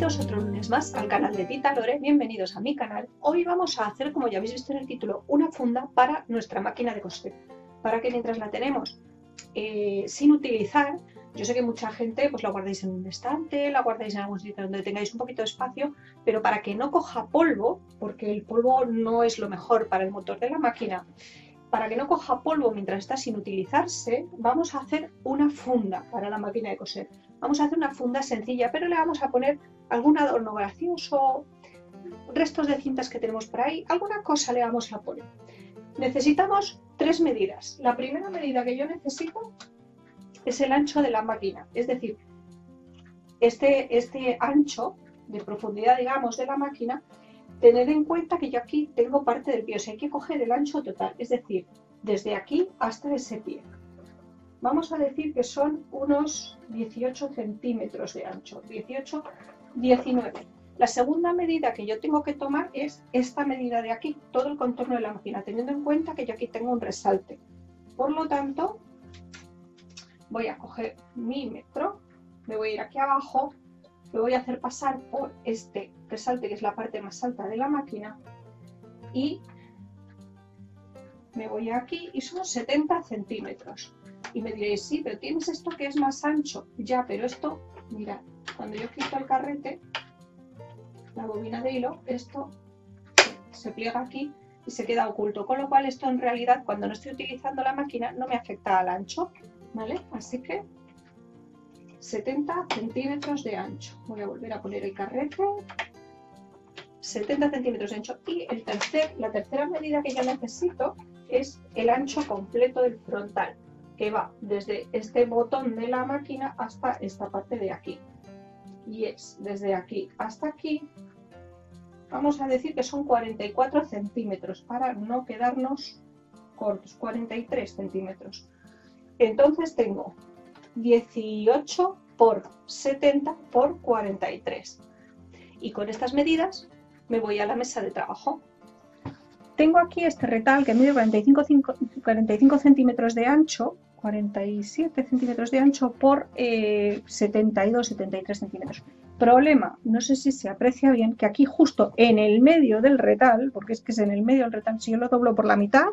Bienvenidos otro lunes más al canal de Tita Lore, bienvenidos a mi canal. Hoy vamos a hacer, como ya habéis visto en el título, una funda para nuestra máquina de coser. Para que mientras la tenemos eh, sin utilizar, yo sé que mucha gente pues la guardáis en un estante, la guardáis en algún sitio donde tengáis un poquito de espacio, pero para que no coja polvo, porque el polvo no es lo mejor para el motor de la máquina, para que no coja polvo mientras está sin utilizarse, vamos a hacer una funda para la máquina de coser. Vamos a hacer una funda sencilla, pero le vamos a poner algún adorno gracioso, restos de cintas que tenemos por ahí, alguna cosa le vamos a poner. Necesitamos tres medidas. La primera medida que yo necesito es el ancho de la máquina, es decir, este, este ancho de profundidad, digamos, de la máquina Tened en cuenta que yo aquí tengo parte del pie, o sea, hay que coger el ancho total, es decir, desde aquí hasta ese pie. Vamos a decir que son unos 18 centímetros de ancho, 18, 19. La segunda medida que yo tengo que tomar es esta medida de aquí, todo el contorno de la máquina, teniendo en cuenta que yo aquí tengo un resalte. Por lo tanto, voy a coger mi metro, me voy a ir aquí abajo lo voy a hacer pasar por este resalte que es la parte más alta de la máquina y me voy aquí y son 70 centímetros. Y me diréis, sí, pero tienes esto que es más ancho ya, pero esto, mira, cuando yo quito el carrete la bobina de hilo, esto se pliega aquí y se queda oculto, con lo cual esto en realidad cuando no estoy utilizando la máquina no me afecta al ancho, ¿vale? Así que 70 centímetros de ancho. Voy a volver a poner el carrete. 70 centímetros de ancho. Y el tercer, la tercera medida que yo necesito es el ancho completo del frontal, que va desde este botón de la máquina hasta esta parte de aquí. Y es desde aquí hasta aquí, vamos a decir que son 44 centímetros, para no quedarnos cortos, 43 centímetros. Entonces tengo 18 por 70 por 43. Y con estas medidas me voy a la mesa de trabajo. Tengo aquí este retal que mide 45, 45 centímetros de ancho, 47 centímetros de ancho por 72, 73 centímetros. Problema, no sé si se aprecia bien, que aquí justo en el medio del retal, porque es que es en el medio del retal, si yo lo doblo por la mitad,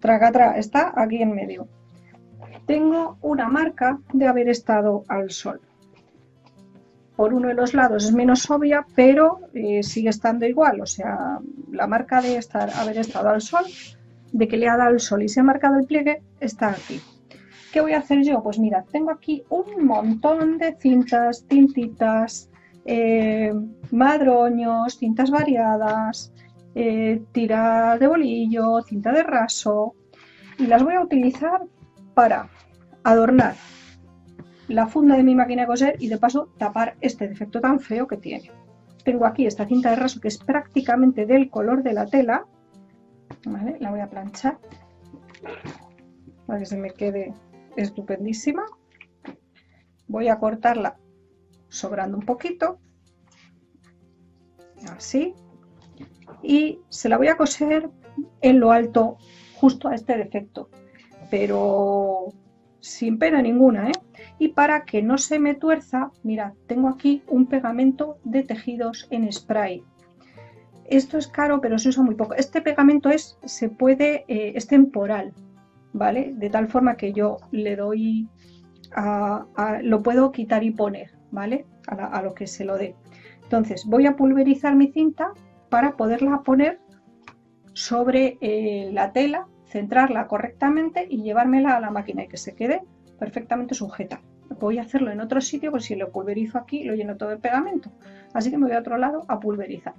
traga, está aquí en medio tengo una marca de haber estado al sol. Por uno de los lados es menos obvia, pero eh, sigue estando igual. O sea, la marca de haber estado al sol, de que le ha dado el sol y se ha marcado el pliegue, está aquí. ¿Qué voy a hacer yo? Pues mira, tengo aquí un montón de cintas, tintitas, eh, madroños, cintas variadas, eh, tira de bolillo, cinta de raso, y las voy a utilizar para adornar la funda de mi máquina de coser y de paso tapar este defecto tan feo que tiene. Tengo aquí esta cinta de raso que es prácticamente del color de la tela. La voy a planchar para que se me quede estupendísima. Voy a cortarla sobrando un poquito. Así. Y se la voy a coser en lo alto justo a este defecto. Pero sin pena ninguna, ¿eh? Y para que no se me tuerza, mira, tengo aquí un pegamento de tejidos en spray. Esto es caro, pero se usa muy poco. Este pegamento es, se puede, eh, es temporal, ¿vale? De tal forma que yo le doy, a, lo puedo quitar y poner, ¿vale? A, lo que se lo dé. Entonces, voy a pulverizar mi cinta para poderla poner sobre eh, la tela centrarla correctamente y llevármela a la máquina y que se quede perfectamente sujeta. Voy a hacerlo en otro sitio, porque si lo pulverizo aquí lo lleno todo de pegamento. Así que me voy a otro lado a pulverizar.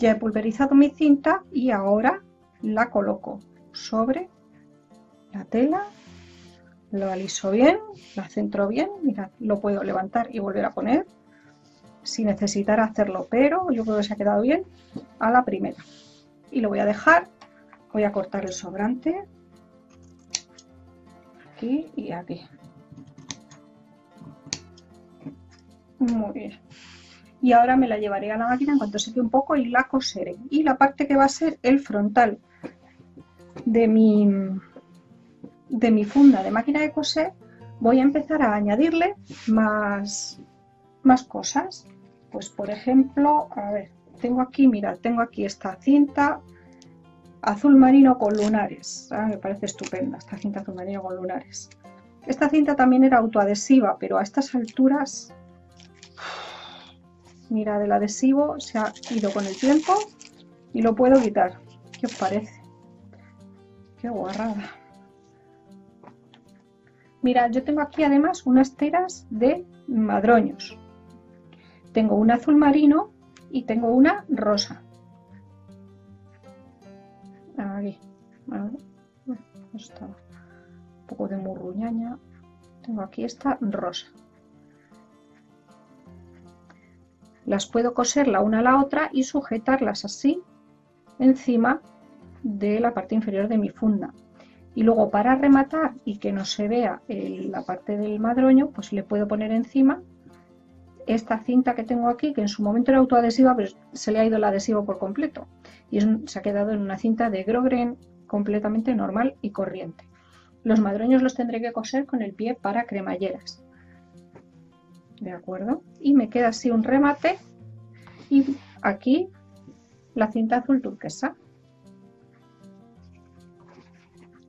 Ya he pulverizado mi cinta y ahora la coloco sobre la tela, lo aliso bien, la centro bien, mirad, lo puedo levantar y volver a poner si necesitara hacerlo, pero yo creo que se ha quedado bien a la primera. Y lo voy a dejar voy a cortar el sobrante. Aquí y aquí. Muy bien. Y ahora me la llevaré a la máquina en cuanto seque un poco y la coseré. Y la parte que va a ser el frontal de mi de mi funda de máquina de coser voy a empezar a añadirle más más cosas. Pues por ejemplo, a ver, tengo aquí, mira, tengo aquí esta cinta azul marino con lunares. Ah, me parece estupenda esta cinta azul marino con lunares. Esta cinta también era autoadhesiva, pero a estas alturas, mira, el adhesivo se ha ido con el tiempo y lo puedo quitar. ¿Qué os parece? Qué guarrada. Mira, yo tengo aquí además unas teras de madroños. Tengo una azul marino y tengo una rosa. Aquí. Un poco de murruñaña. Tengo aquí esta rosa. Las puedo coser la una a la otra y sujetarlas así encima de la parte inferior de mi funda. Y luego para rematar y que no se vea la parte del madroño, pues le puedo poner encima esta cinta que tengo aquí, que en su momento era autoadhesiva, pero se le ha ido el adhesivo por completo. Y se ha quedado en una cinta de Grogren completamente normal y corriente. Los madroños los tendré que coser con el pie para cremalleras. ¿De acuerdo? Y me queda así un remate y aquí la cinta azul turquesa.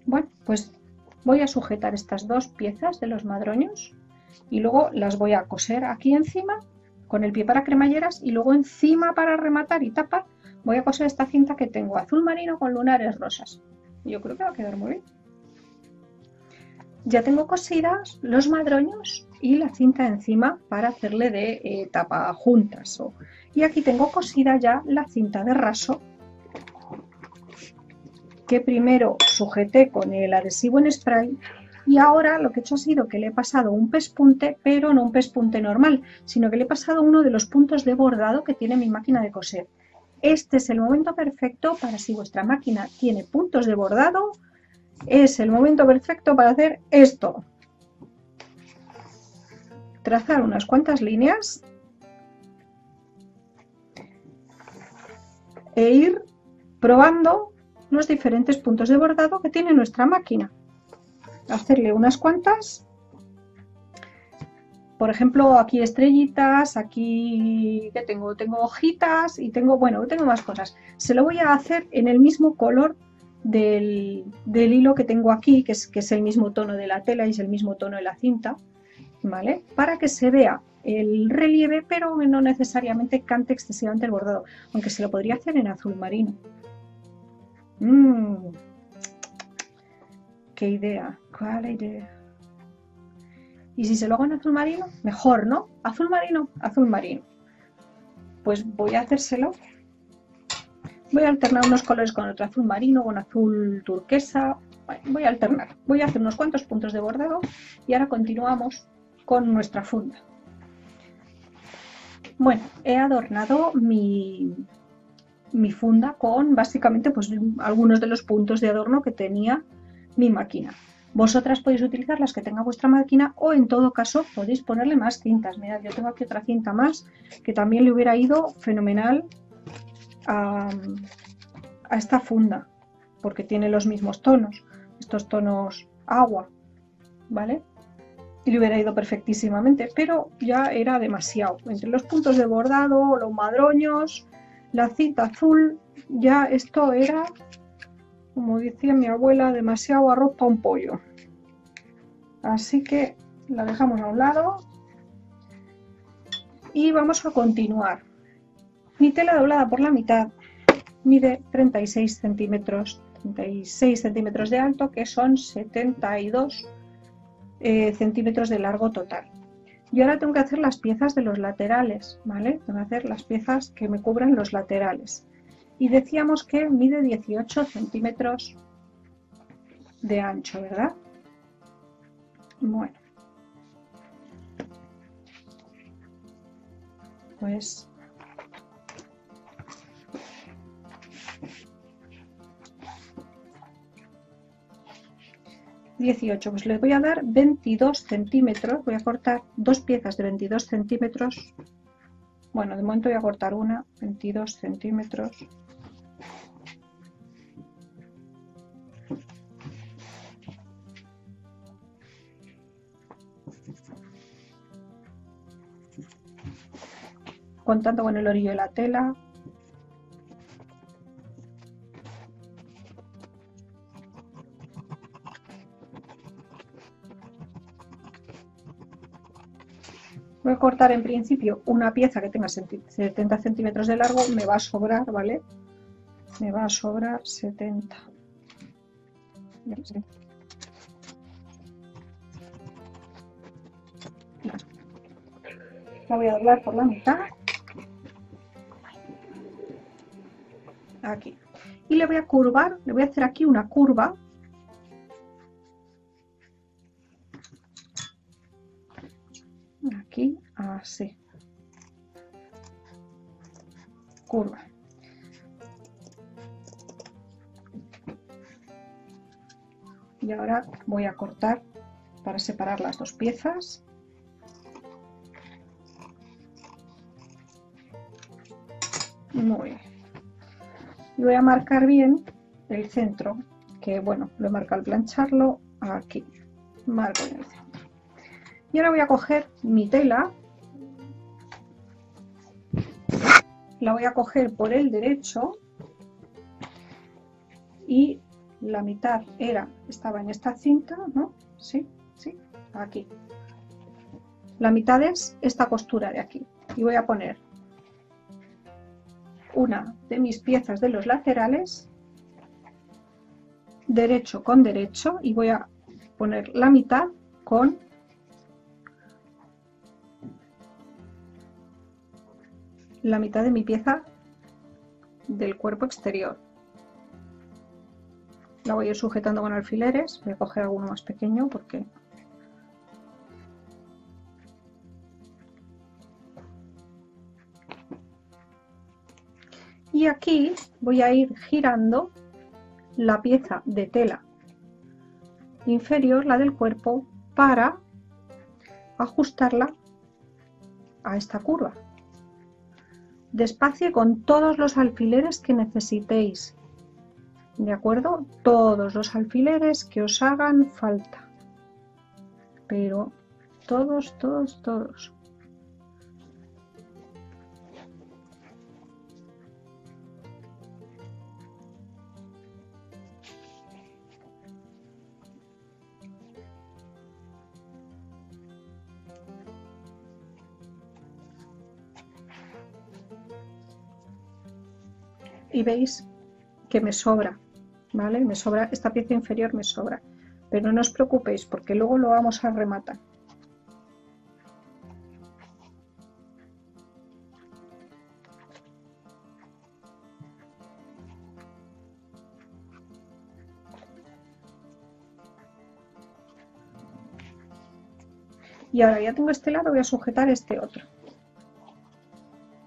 Bueno, pues voy a sujetar estas dos piezas de los madroños y luego las voy a coser aquí encima con el pie para cremalleras y luego encima para rematar y tapar voy a coser esta cinta que tengo azul marino con lunares rosas. Yo creo que va a quedar muy bien. Ya tengo cosidas los madroños y la cinta encima para hacerle de eh, tapa juntas. Y aquí tengo cosida ya la cinta de raso que primero sujeté con el adhesivo en spray y ahora lo que he hecho ha sido que le he pasado un pespunte, pero no un pespunte normal, sino que le he pasado uno de los puntos de bordado que tiene mi máquina de coser. Este es el momento perfecto para si vuestra máquina tiene puntos de bordado, es el momento perfecto para hacer esto. Trazar unas cuantas líneas e ir probando los diferentes puntos de bordado que tiene nuestra máquina. Hacerle unas cuantas. Por ejemplo, aquí estrellitas, aquí que tengo, tengo hojitas y tengo, bueno, tengo más cosas. Se lo voy a hacer en el mismo color del, hilo que tengo aquí, que es, que es el mismo tono de la tela y es el mismo tono de la cinta, ¿vale? Para que se vea el relieve, pero no necesariamente cante excesivamente el bordado, aunque se lo podría hacer en azul marino. Mmm. Qué idea. ¿Cuál idea? Y si se lo hago en azul marino, mejor, ¿no? Azul marino, azul marino. Pues voy a hacérselo. Voy a alternar unos colores con otro azul marino, con azul turquesa. Voy a alternar. Voy a hacer unos cuantos puntos de bordado y ahora continuamos con nuestra funda. Bueno, he adornado mi, mi funda con básicamente pues, algunos de los puntos de adorno que tenía mi máquina. Vosotras podéis utilizar las que tenga vuestra máquina o en todo caso podéis ponerle más cintas. Mirad, yo tengo aquí otra cinta más que también le hubiera ido fenomenal a, a esta funda porque tiene los mismos tonos, estos tonos agua, ¿vale? Y le hubiera ido perfectísimamente, pero ya era demasiado. Entre los puntos de bordado, los madroños, la cita azul, ya esto era, como decía mi abuela, demasiado arroz para un pollo. Así que la dejamos a un lado y vamos a continuar. Mi tela doblada por la mitad mide 36 centímetros, 36 centímetros de alto, que son 72 eh, centímetros de largo total. Y ahora tengo que hacer las piezas de los laterales, ¿vale? Tengo que hacer las piezas que me cubran los laterales. Y decíamos que mide 18 centímetros de ancho, ¿verdad? Bueno. Pues 18, pues le voy a dar 22 centímetros, voy a cortar dos piezas de 22 centímetros, bueno, de momento voy a cortar una, 22 centímetros, contando con el orillo de la tela. Voy a cortar en principio una pieza que tenga 70 centímetros de largo, me va a sobrar, ¿vale? Me va a sobrar 70. La voy a doblar por la mitad. Aquí. Y le voy a curvar, le voy a hacer aquí una curva aquí así curva y ahora voy a cortar para separar las dos piezas muy bien y voy a marcar bien el centro que bueno lo he marcado al plancharlo aquí marco en el centro y ahora voy a coger mi tela, la voy a coger por el derecho y la mitad era, estaba en esta cinta, ¿no? Sí, sí, aquí. La mitad es esta costura de aquí. Y voy a poner una de mis piezas de los laterales, derecho con derecho, y voy a poner la mitad con la mitad de mi pieza del cuerpo exterior. La voy a ir sujetando con alfileres, voy a coger alguno más pequeño porque y aquí voy a ir girando la pieza de tela inferior, la del cuerpo, para ajustarla a esta curva despacio con todos los alfileres que necesitéis. ¿De acuerdo? Todos los alfileres que os hagan falta. Pero todos, todos, todos. Y veis que me sobra, ¿vale? Me sobra, esta pieza inferior me sobra. Pero no os preocupéis porque luego lo vamos a rematar. Y ahora ya tengo este lado, voy a sujetar este otro.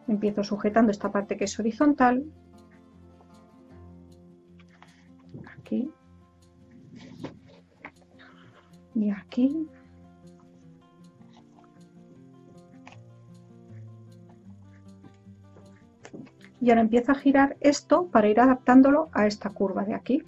Empiezo sujetando esta parte que es horizontal y ahora empieza a girar esto para ir adaptándolo a esta curva de aquí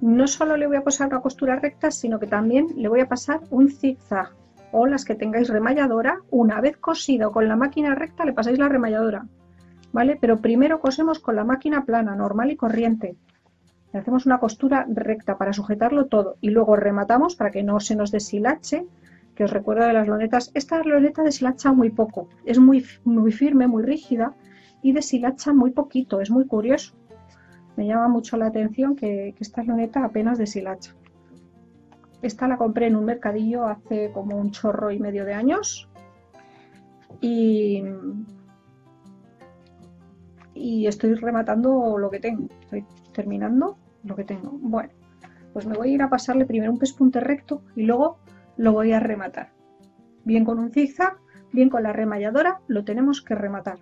no solo le voy a pasar una costura recta, sino que también le voy a pasar un zigzag o las que tengáis remalladora, una vez cosido con la máquina recta le pasáis la remalladora, ¿vale? Pero primero cosemos con la máquina plana, normal y corriente. Le hacemos una costura recta para sujetarlo todo y luego rematamos para que no se nos deshilache, que os recuerdo de las lonetas, esta loneta deshilacha muy poco, es muy, muy firme, muy rígida y deshilacha muy poquito, es muy curioso me llama mucho la atención que, esta luneta apenas deshilacha. Esta la compré en un mercadillo hace como un chorro y medio de años y, y estoy rematando lo que tengo, estoy terminando lo que tengo. Bueno, pues me voy a ir a pasarle primero un pespunte recto y luego lo voy a rematar. Bien con un zigzag, bien con la remalladora, lo tenemos que rematar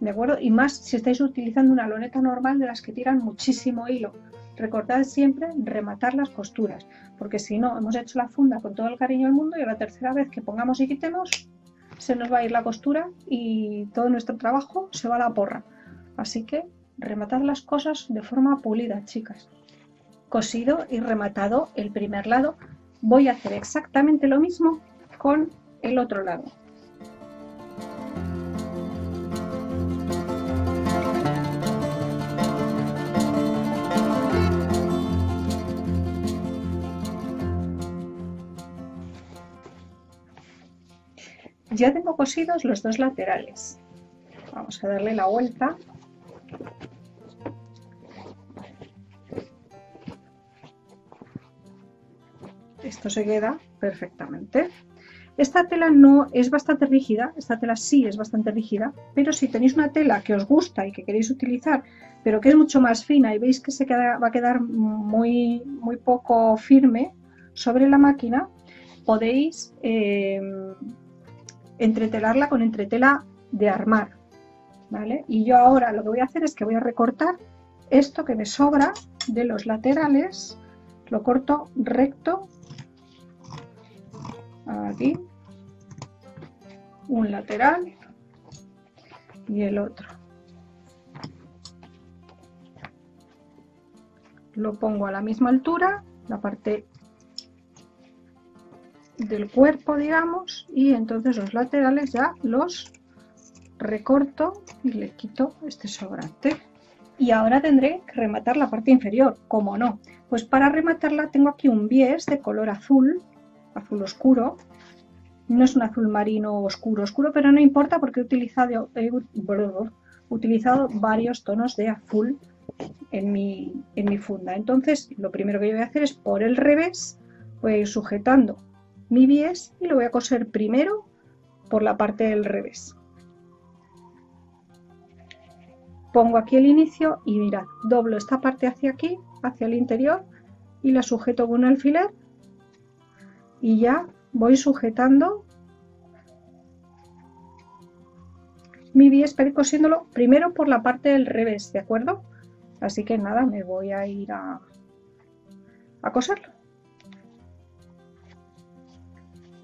¿de acuerdo? Y más si estáis utilizando una loneta normal de las que tiran muchísimo hilo. Recordad siempre rematar las costuras, porque si no, hemos hecho la funda con todo el cariño del mundo y a la tercera vez que pongamos y quitemos, se nos va a ir la costura y todo nuestro trabajo se va a la porra. Así que rematad las cosas de forma pulida, chicas. Cosido y rematado el primer lado, voy a hacer exactamente lo mismo con el otro lado. Ya tengo cosidos los dos laterales. Vamos a darle la vuelta. Esto se queda perfectamente. Esta tela no es bastante rígida, esta tela sí es bastante rígida, pero si tenéis una tela que os gusta y que queréis utilizar, pero que es mucho más fina y veis que se va a quedar muy, muy poco firme sobre la máquina, podéis eh, entretelarla con entretela de armar, ¿vale? Y yo ahora lo que voy a hacer es que voy a recortar esto que me sobra de los laterales, lo corto recto, aquí, un lateral y el otro. Lo pongo a la misma altura, la parte del cuerpo, digamos, y entonces los laterales ya los recorto y le quito este sobrante. Y ahora tendré que rematar la parte inferior, como no. Pues para rematarla tengo aquí un bies de color azul, azul oscuro. No es un azul marino oscuro, oscuro, pero no importa porque he utilizado, he utilizado varios tonos de azul en mi, en mi funda. Entonces, lo primero que yo voy a hacer es por el revés, voy a ir sujetando mi bies y lo voy a coser primero por la parte del revés. Pongo aquí el inicio y mirad, doblo esta parte hacia aquí, hacia el interior y la sujeto con un alfiler y ya voy sujetando mi bies para ir cosiéndolo primero por la parte del revés, ¿de acuerdo? Así que nada, me voy a ir a, a coserlo.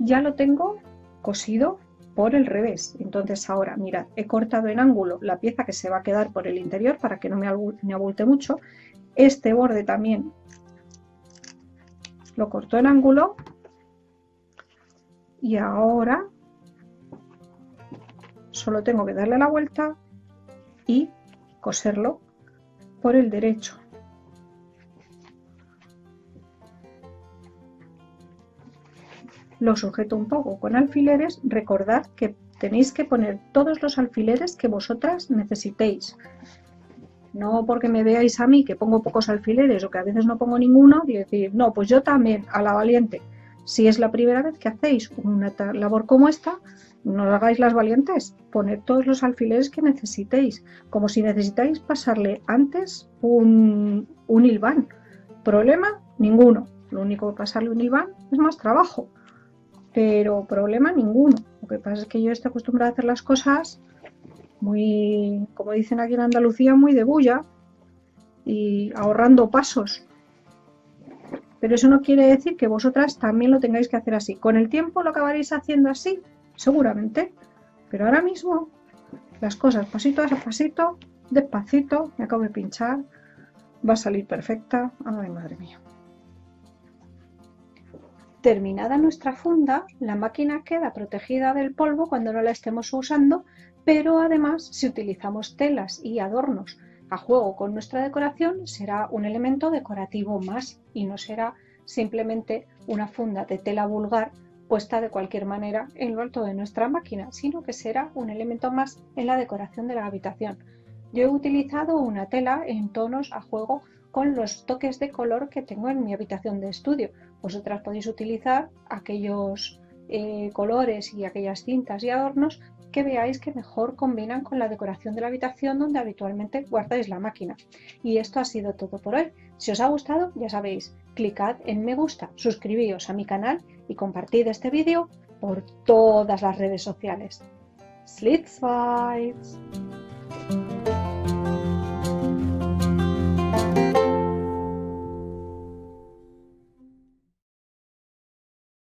Ya lo tengo cosido por el revés. Entonces ahora, mirad, he cortado en ángulo la pieza que se va a quedar por el interior para que no me, abulte mucho. Este borde también lo corto en ángulo. Y ahora solo tengo que darle la vuelta y coserlo por el derecho. Lo sujeto un poco con alfileres, recordad que tenéis que poner todos los alfileres que vosotras necesitéis. No porque me veáis a mí que pongo pocos alfileres o que a veces no pongo ninguno y decir, no, pues yo también, a la valiente. Si es la primera vez que hacéis una labor como esta, no lo hagáis las valientes, poned todos los alfileres que necesitéis, como si necesitáis pasarle antes un, un. Problema, ninguno. Lo único que pasarle un hilván es más trabajo pero problema ninguno. Lo que pasa es que yo estoy acostumbrada a hacer las cosas muy, como dicen aquí en Andalucía, muy de bulla y ahorrando pasos. Pero eso no quiere decir que vosotras también lo tengáis que hacer así. Con el tiempo lo acabaréis haciendo así, seguramente. Pero ahora mismo las cosas pasito a pasito, despacito, me acabo de pinchar, va a salir perfecta. Ay, madre mía. Terminada nuestra funda, la máquina queda protegida del polvo cuando no la estemos usando, pero además si utilizamos telas y adornos a juego con nuestra decoración, será un elemento decorativo más y no será simplemente una funda de tela vulgar puesta de cualquier manera en lo alto de nuestra máquina, sino que será un elemento más en la decoración de la habitación. Yo he utilizado una tela en tonos a juego con los toques de color que tengo en mi habitación de estudio. Vosotras podéis utilizar aquellos eh, colores y aquellas cintas y adornos que veáis que mejor combinan con la decoración de la habitación donde habitualmente guardáis la máquina. Y esto ha sido todo por hoy. Si os ha gustado, ya sabéis, clicad en me gusta, suscribíos a mi canal y compartid este vídeo por todas las redes sociales. Slits